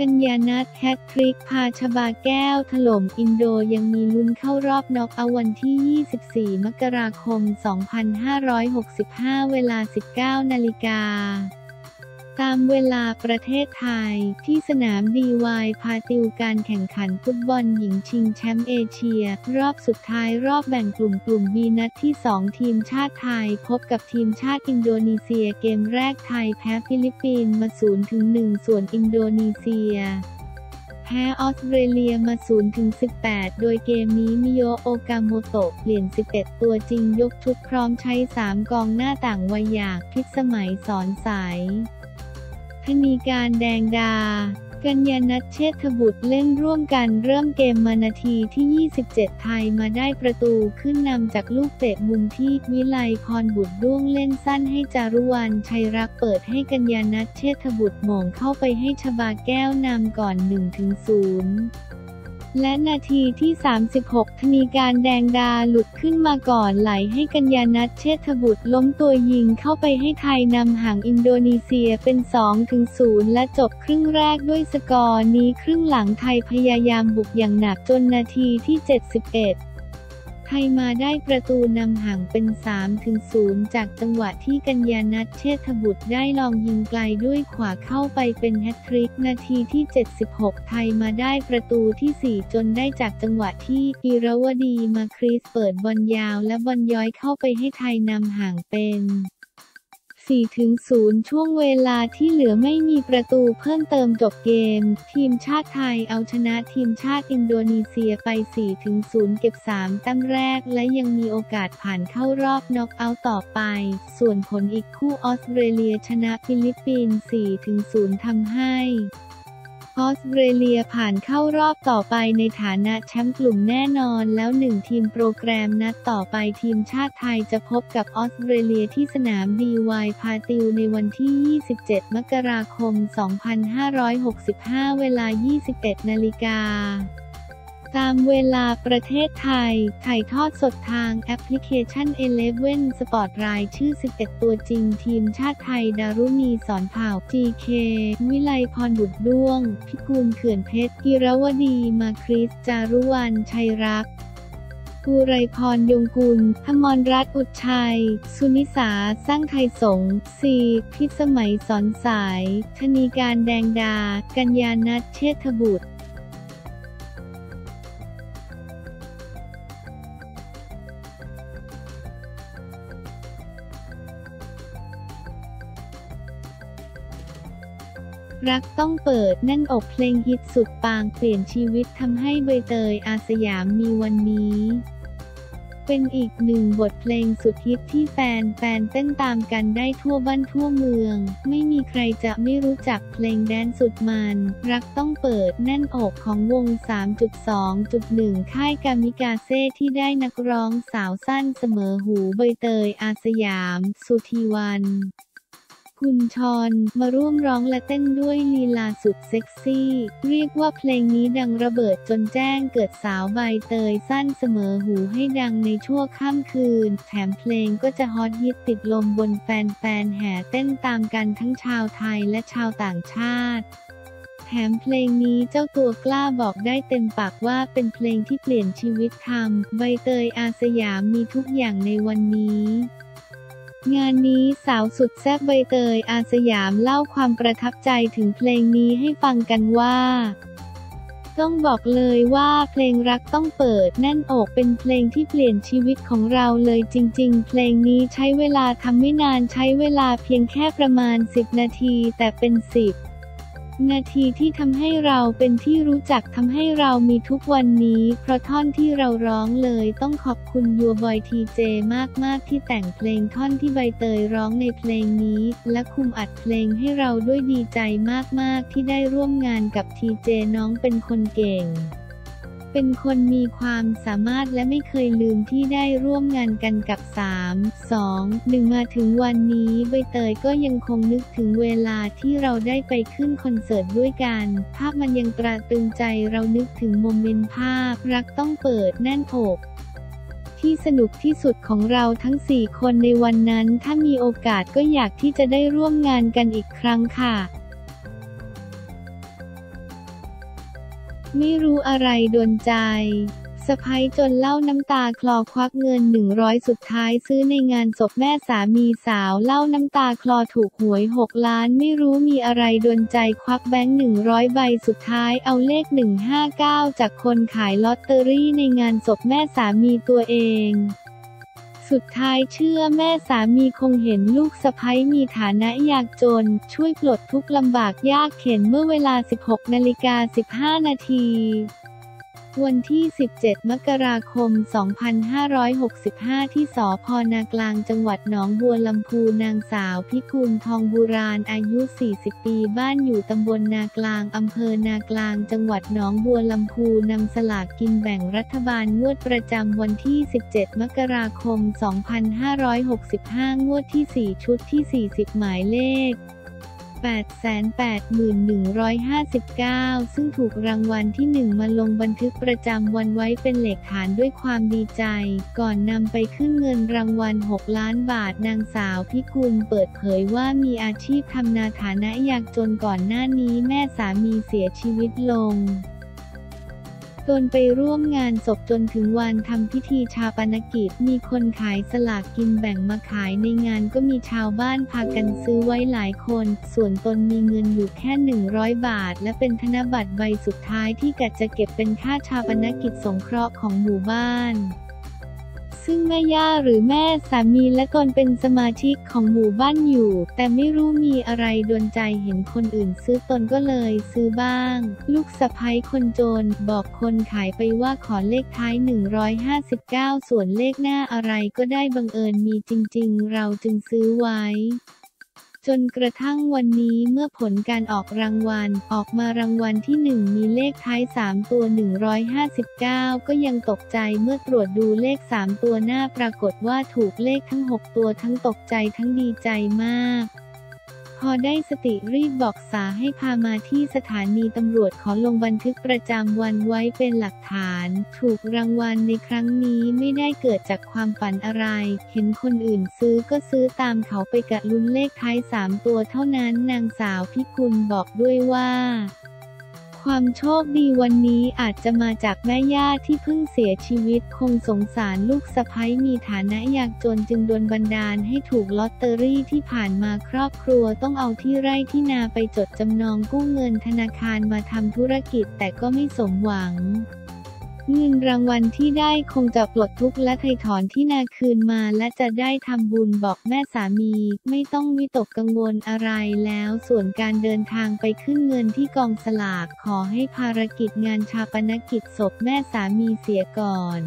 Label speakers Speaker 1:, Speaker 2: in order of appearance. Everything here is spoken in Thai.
Speaker 1: กัญญาณัฐแฮตทริกพาชบาแก้ว ถล่มอินโดยังมีลุ้นเข้ารอบน็อกเอาท์ วันที่ 24 มกราคม 2565 เวลา 19 นาฬิกา ตามเวลาประเทศไทยที่สนาม DY Patil การแข่งขันฟุตบอลหญิงชิงแชมป์เอเชีย รอบสุดท้ายรอบแบ่งกลุ่มกลุ่มบีนัดที่ 2 ทีมชาติไทย พบกับทีมชาติอินโดนีเซียเกมแรกไทยแพ้ฟิลิปปินส์มา0ถึง1ส่วนอินโดนีเซียแพ้ออสเตรเลียมา0ถึง18 โดยเกมนี้มิโยโอกาโมโตะเปลี่ยน 11 ตัวจริงยกชุดพร้อมใช้ 3 กองหน้าต่างวัยอยากพิสมัยสอนใส ธนีการแดงดา กัญญานัทเชษฐบุตรเล่นร่วมกันเริ่มเกมมานาทีที่ 27 ไทยมาได้ประตูขึ้นนำจากลูกเตะมุมที่วิไลพรบุตรด้วงเล่นสั้นให้จารุวรรณชัยรักเปิดให้กัญญานัทเชษฐบุตรมองเข้าไปให้ชบาแก้วนำก่อน 1-0 และนาทีที่ 36 ธนีการแดงดาหลุดขึ้นมาก่อนไหลให้กัญญานัทเชษฐบุตรล้มตัวยิงเข้าไปให้ไทยนำห่างอินโดนีเซียเป็น2-0และจบครึ่งแรกด้วยสกอร์นี้ครึ่งหลังไทยพยายามบุกอย่างหนักจนนาทีที่ 71 ไทยมาได้ประตูนำห่างเป็น3-0จากจังหวะที่กัญญานัทเชษฐบุตรได้ลองยิงไกลด้วยขวาเข้าไปเป็นแฮตทริกนาทีที่ 76 ไทยมาได้ประตูที่ 4 จนได้จากจังหวะที่กีรวดีมาคริสเปิดบอลยาวและบอลย้อยเข้าไปให้ไทยนำห่างเป็น 4-0 ช่วงเวลาที่เหลือไม่มีประตูเพิ่มเติมจบเกม ทีมชาติไทยเอาชนะทีมชาติอินโดนีเซียไป 4-0 เก็บ 3 แต้มแรก และยังมีโอกาสผ่านเข้ารอบน็อกเอาท์ต่อไป ส่วนผลอีกคู่ออสเตรเลียชนะฟิลิปปินส์ 4-0ทำให้ ออสเตรเลียผ่านเข้ารอบต่อไปในฐานะแชมป์กลุ่มแน่นอนแล้วหนึ่งทีมโปรแกรมนัดต่อไปทีมชาติไทยจะพบกับออสเตรเลียที่สนาม DY Patil ในวันที่ 27 มกราคม 2565 เวลา 21 นาฬิกา ตามเวลาประเทศไทย ถ่ายทอดสดทางแอปพลิเคชัน Eleven Sport รายชื่อ 11 ตัวจริงทีมชาติไทย ดารุณีสอนเผ่า GK วิไลพรบุตรด้วง พิกูลเขื่อนเพชรกิรวดี มาคริส จารุวรรณ ชัยรักกุไรพรยงกุลพมรรัตน์อุดชัย สุนิสา สร้างไทยสงฆ์สีพิสมัยสอนสาย ธนีการแดงดา กัญญานัทเชษฐบุตร รักต้องเปิดแน่นอกเพลงฮิตสุดปางเปลี่ยนชีวิตทำให้ใบเตยอาสยามมีวันนี้ เป็นอีกหนึ่งบทเพลงสุดฮิตที่แฟนแฟนเต้นตามกันได้ทั่วบ้านทั่วเมือง ไม่มีใครจะไม่รู้จักเพลงแดนสุดมัน รักต้องเปิดแน่นอกของวง 3.2.1 ค่ายกามิกาเซ่ที่ได้นักร้องสาวสั้นเสมอหูใบเตยอาสยาม สุธีวัน คุณชอนมาร่วมร้องและเต้นด้วยลีลาสุดเซ็กซี่ เรียกว่าเพลงนี้ดังระเบิดจนแจ้งเกิดสาวใบเตยสั้นเสมอหูให้ดังในชั่วค่ำคืน แถมเพลงก็จะฮอตฮิตติดลมบนแฟนๆแห่เต้นตามกันทั้งชาวไทยและชาวต่างชาติแถมเพลงนี้เจ้าตัวกล้าบอกได้เต็มปากว่าเป็นเพลงที่เปลี่ยนชีวิตทำใบเตยอาสยามมีทุกอย่างในวันนี้ งานนี้สาวสุดแซ่บใบเตยอาสยามเล่าความประทับใจถึงเพลงนี้ให้ฟังกันว่า ต้องบอกเลยว่าเพลงรักต้องเปิดแน่นอกเป็นเพลงที่เปลี่ยนชีวิตของเราเลยจริง ๆ เพลงนี้ใช้เวลาทำไม่นานใช้เวลาเพียงแค่ประมาณ 10 นาทีแต่เป็น 10 นาทีที่ทำให้เราเป็นที่รู้จักทำให้เรามีทุกวันนี้ เพราะท่อนที่เราร้องเลยต้องขอบคุณยัวบอยทีเจมากๆที่แต่งเพลงท่อนที่ใบเตยร้องในเพลงนี้ และคุมอัดเพลงให้เราด้วยดีใจมากๆที่ได้ร่วมงานกับทีเจน้องเป็นคนเก่ง เป็นคนมีความสามารถและไม่เคยลืมที่ได้ร่วมงานกันกับ 3 2 1 มาถึงวันนี้ใบเตยก็ยังคงนึกถึงเวลาที่เราได้ไปขึ้นคอนเสิร์ตด้วยกัน ภาพมันยังตราตึงใจเรานึกถึงโมเมนต์ภาพ รักต้องเปิดแน่นอกที่สนุกที่สุดของเราทั้ง 4 คนในวันนั้น ถ้ามีโอกาสก็อยากที่จะได้ร่วมงานกันอีกครั้งค่ะ ไม่รู้อะไรโดนใจสะพ้ยจนเล่าน้ำตาคลอควักเงิน 100 สุดท้ายซื้อในงานศพแม่สามีสาวเล่าน้ำตาคลอถูกหวย 6 ล้านไม่รู้มีอะไรโดนใจควักแบงค์ 100 ใบสุดท้ายเอาเลข 159 จากคนขายลอตเตอรี่ในงานศพแม่สามีตัวเอง สุดท้ายเชื่อแม่สามีคงเห็นลูกสะพ้ยมีฐานะยากจน ช่วยปลดทุกข์ลำบากยากเข็นเมื่อเวลา 16 นาฬิกา 15 นาที วันที่ 17 มกราคม 2565 ที่สพนากลางจังหวัดหนองบัวลำพูนางสาวพิกุลทองบูราณอายุ 40 ปีบ้านอยู่ตำบลนากลางอำเภอนากลางจังหวัดหนองบัวลำพูนำสลากกินแบ่งรัฐบาลงวดประจำวันที่ 17 มกราคม 2565 งวดที่ 4 ชุดที่ 40 หมายเลข 881,159 ซึ่งถูกรางวัลที่ 1 มาลงบันทึกประจำวันไว้เป็นเหล็กฐานด้วยความดีใจ ก่อนนำไปขึ้นเงินรางวัล 6 ล้านบาทนางสาวพิกุลเปิดเผยว่ามีอาชีพทำนาฐานะยากจนก่อนหน้านี้แม่สามีเสียชีวิตลง ตนไปร่วมงานศพจนถึงวันทำพิธีชาปนกิจ มีคนขายสลากกินแบ่งมาขายในงานก็มีชาวบ้านพากันซื้อไว้หลายคน ส่วนตนมีเงินอยู่แค่ 100 บาท และเป็นธนบัตรใบสุดท้ายที่กะจะเก็บเป็นค่าชาปนกิจสงเคราะห์ของหมู่บ้าน ซึ่งแม่ย่าหรือแม่สามีและกนเป็นสมาชิกของหมู่บ้านอยู่ แต่ไม่รู้มีอะไรดนใจเห็นคนอื่นซื้อตนก็เลยซื้อบ้าง ลูกสะพ้ยคนจนบอกคนขายไปว่าขอเลขท้าย 159 ส่วนเลขหน้าอะไรก็ได้บังเอิญมีจริง ๆ เราจึงซื้อไว้ จนกระทั่งวันนี้เมื่อผลการออกรางวัล ออกมารางวัลที่ 1 มีเลขท้าย 3 ตัว 159 ก็ยังตกใจเมื่อตรวจดูเลข 3 ตัวหน้าปรากฏว่าถูกเลขทั้ง 6 ตัวทั้งตกใจทั้งดีใจมาก พอได้สติรีบบอกสาให้พามาที่สถานีตำรวจขอลงบันทึกประจำวันไว้เป็นหลักฐาน ถูกรางวัลในครั้งนี้ไม่ได้เกิดจากความฝันอะไร เห็นคนอื่นซื้อก็ซื้อตามเขาไปกะลุ้นเลขท้าย 3 ตัวเท่านั้นนางสาวพิกุลบอกด้วยว่า ความโชคดีวันนี้อาจจะมาจากแม่ย่าที่เพิ่งเสียชีวิตคงสงสารลูกสะพ้ยมีฐานะยากจนจึงโดนบันดาลให้ถูกลอตเตอรี่ที่ผ่านมาครอบครัวต้องเอาที่ไร่ที่นาไปจดจำนองกู้เงินธนาคารมาทำธุรกิจแต่ก็ไม่สมหวัง เงินรางวัลที่ได้คงจะปลดทุกข์และไถ่ถอนที่นาคืนมาและจะได้ทำบุญบอกแม่สามี ไม่ต้องวิตกกังวลอะไรแล้วส่วนการเดินทางไปขึ้นเงินที่กองสลากขอให้ภารกิจงานชาปนกิจศพแม่สามีเสียก่อน